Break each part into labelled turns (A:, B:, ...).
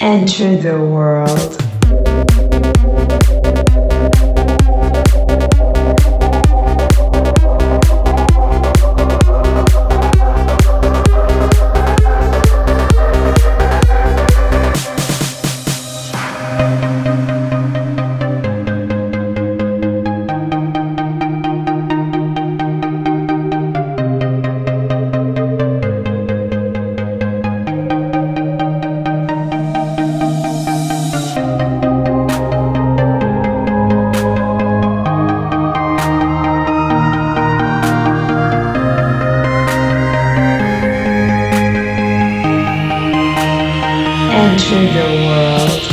A: Enter the world. Enter the world.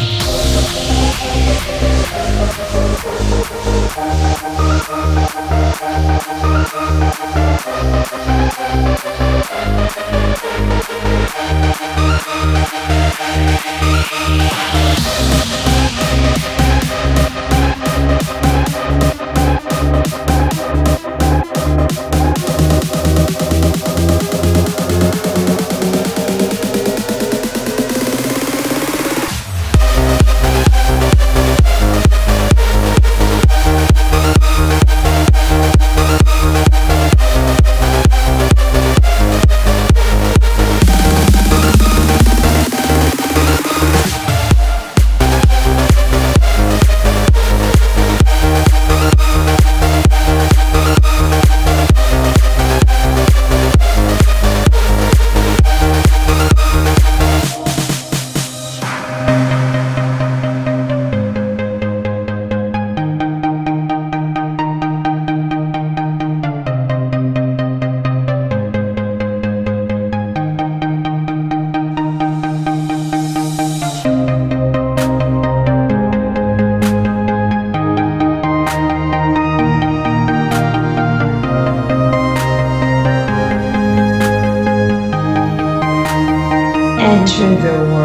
A: Enter the world.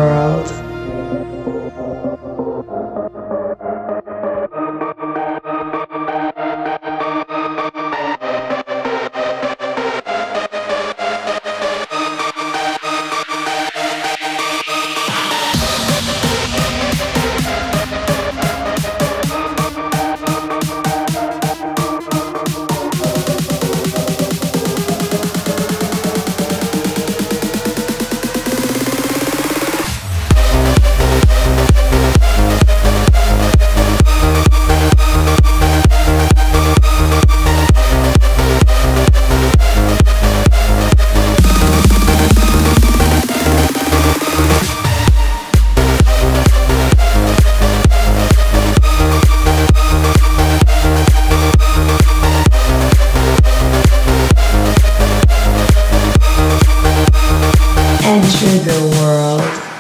A: Enter the world.